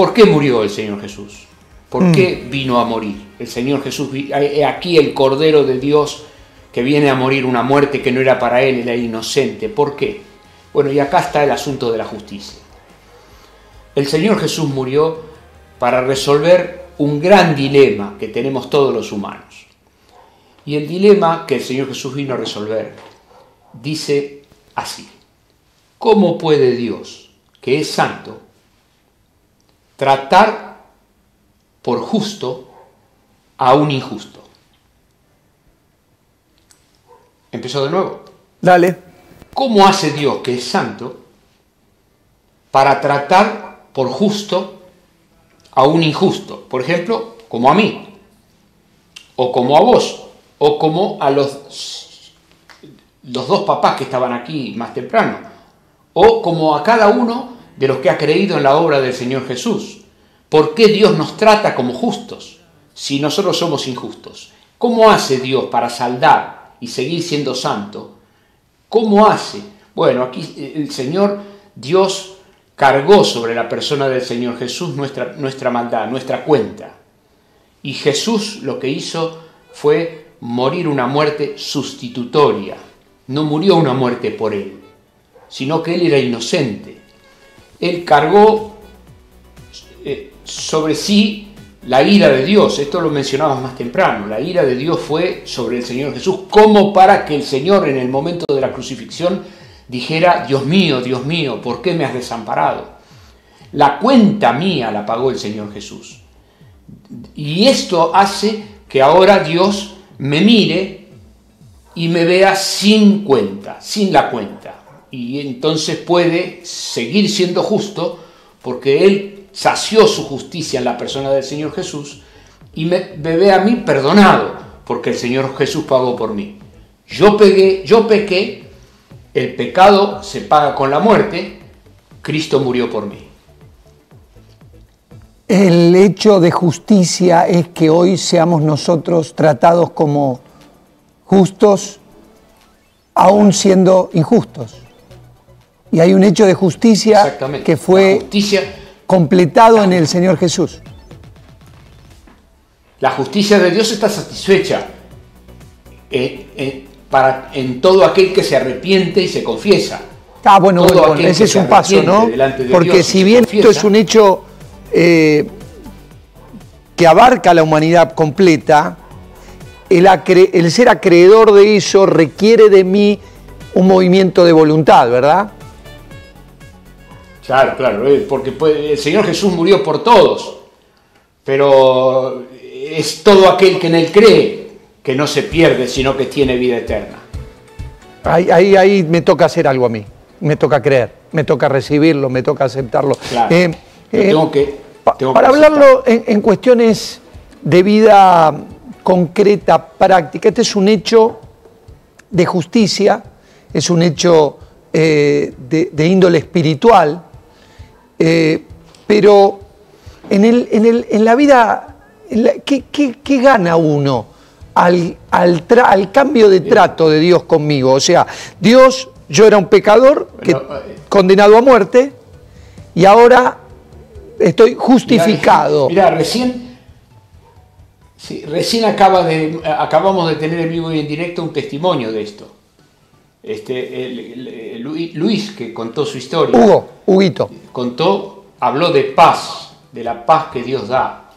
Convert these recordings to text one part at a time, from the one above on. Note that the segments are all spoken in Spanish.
¿Por qué murió el Señor Jesús? ¿Por qué vino a morir? El Señor Jesús, aquí el Cordero de Dios que viene a morir una muerte que no era para él, era inocente. ¿Por qué? Bueno, y acá está el asunto de la justicia. El Señor Jesús murió para resolver un gran dilema que tenemos todos los humanos. Y el dilema que el Señor Jesús vino a resolver dice así. ¿Cómo puede Dios, que es santo, tratar por justo a un injusto? Empezó de nuevo. Dale. ¿Cómo hace Dios, que es santo, para tratar por justo a un injusto? Por ejemplo, como a mí, o como a vos, o como a los, los dos papás que estaban aquí más temprano, o como a cada uno de los que ha creído en la obra del Señor Jesús. ¿Por qué Dios nos trata como justos si nosotros somos injustos? ¿Cómo hace Dios para saldar y seguir siendo santo, ¿cómo hace? Bueno, aquí eh, el Señor Dios cargó sobre la persona del Señor Jesús nuestra, nuestra maldad, nuestra cuenta. Y Jesús lo que hizo fue morir una muerte sustitutoria. No murió una muerte por él, sino que él era inocente. Él cargó eh, sobre sí la ira de Dios, esto lo mencionabas más temprano, la ira de Dios fue sobre el Señor Jesús, como para que el Señor en el momento de la crucifixión dijera, Dios mío, Dios mío, ¿por qué me has desamparado? La cuenta mía la pagó el Señor Jesús. Y esto hace que ahora Dios me mire y me vea sin cuenta, sin la cuenta. Y entonces puede seguir siendo justo porque Él sació su justicia en la persona del Señor Jesús y me, ve a mí perdonado, porque el Señor Jesús pagó por mí. Yo pegué, yo pequé, el pecado se paga con la muerte, Cristo murió por mí. El hecho de justicia es que hoy seamos nosotros tratados como justos, aún siendo injustos. Y hay un hecho de justicia que fue justicia completado en el Señor Jesús. La justicia de Dios está satisfecha eh, eh, para, en todo aquel que se arrepiente y se confiesa. Ah, bueno, ese es un paso, ¿no? Porque si bien esto es un hecho eh, que abarca la humanidad completa, el, el ser acreedor de eso requiere de mí un movimiento de voluntad, ¿verdad? Claro, claro, eh, porque el Señor Jesús murió por todos, pero es todo aquel que en Él cree que no se pierde, sino que tiene vida eterna. Ahí, ahí, ahí me toca hacer algo a mí, me toca creer, me toca recibirlo, me toca aceptarlo. Eh, eh, tengo que, para hablarlo en, cuestiones de vida concreta, práctica, este es un hecho de justicia, es un hecho de índole espiritual, eh, pero en, el, en, el, en, la vida, ¿qué, gana uno al, al, al, cambio de trato de Dios conmigo? O sea, Dios, yo era un pecador que, eh, condenado a muerte y ahora estoy justificado. Mira, recién, recién acaba de, acabamos de tener en vivo y en directo un testimonio de esto. Este, Luis, que contó su historia. Hugo, Huguito. Contó, habló de paz, de la paz que Dios da.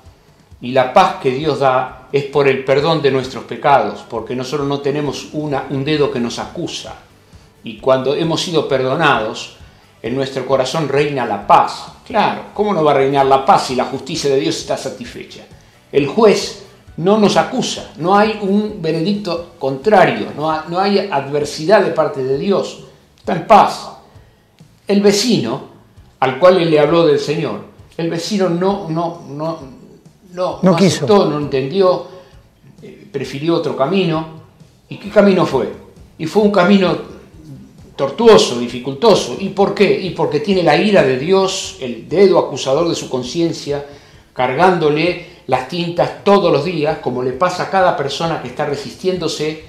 Y la paz que Dios da es por el perdón de nuestros pecados, porque nosotros no tenemos un dedo que nos acusa. Y cuando hemos sido perdonados, en nuestro corazón reina la paz. Claro, ¿cómo no va a reinar la paz si la justicia de Dios está satisfecha? El juez no nos acusa, no hay un veredicto contrario, no hay, adversidad de parte de Dios, está en paz. El vecino, al cual él le habló del Señor, el vecino no, no, no, no, no, aceptó, no entendió, eh, prefirió otro camino. ¿Y qué camino fue? Y fue un camino tortuoso, dificultoso. ¿Y por qué? Y porque tiene la ira de Dios, el dedo acusador de su conciencia, cargándole las tintas todos los días, como le pasa a cada persona que está resistiéndose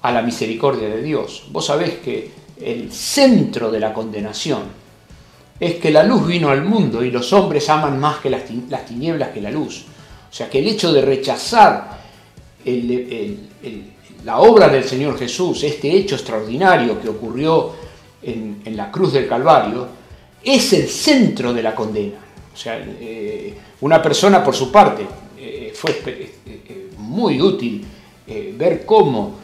a la misericordia de Dios. Vos sabés que el centro de la condenación es que la luz vino al mundo y los hombres aman más que las tinieblas que la luz. O sea que el hecho de rechazar la obra del Señor Jesús, este hecho extraordinario que ocurrió en, la cruz del Calvario, es el centro de la condena. O sea, eh, una persona por su parte eh, fue eh, muy útil ver cómo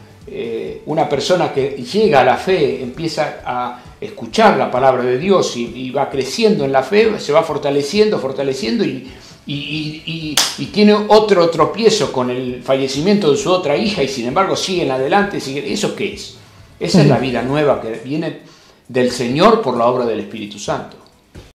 una persona que llega a la fe empieza a escuchar la palabra de Dios y, va creciendo en la fe, se va fortaleciendo, fortaleciendo y, y, tiene otro tropiezo con el fallecimiento de su otra hija y sin embargo siguen adelante. Sigue, ¿Eso qué es? Esa es la vida nueva que viene del Señor por la obra del Espíritu Santo.